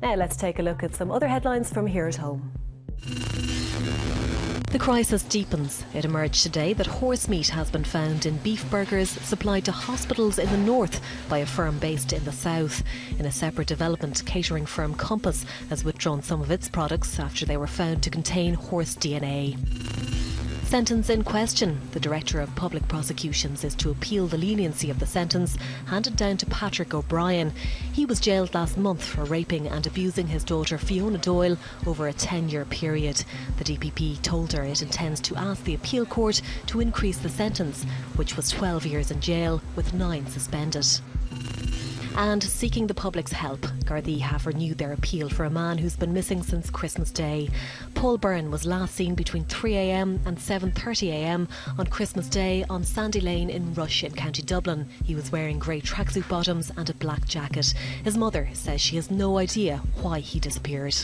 Now let's take a look at some other headlines from here at home. The crisis deepens. It emerged today that horse meat has been found in beef burgers supplied to hospitals in the north by a firm based in the south. In a separate development, catering firm Compass has withdrawn some of its products after they were found to contain horse DNA. Sentence in question. The Director of Public Prosecutions is to appeal the leniency of the sentence handed down to Patrick O'Brien. He was jailed last month for raping and abusing his daughter Fiona Doyle over a 10 year period. The DPP told her it intends to ask the appeal court to increase the sentence, which was 12 years in jail with nine suspended and seeking the public's help. Gardaí have renewed their appeal for a man who's been missing since Christmas Day. Paul Byrne was last seen between 3am and 7.30am on Christmas Day on Sandy Lane in Rush in County Dublin. He was wearing grey tracksuit bottoms and a black jacket. His mother says she has no idea why he disappeared.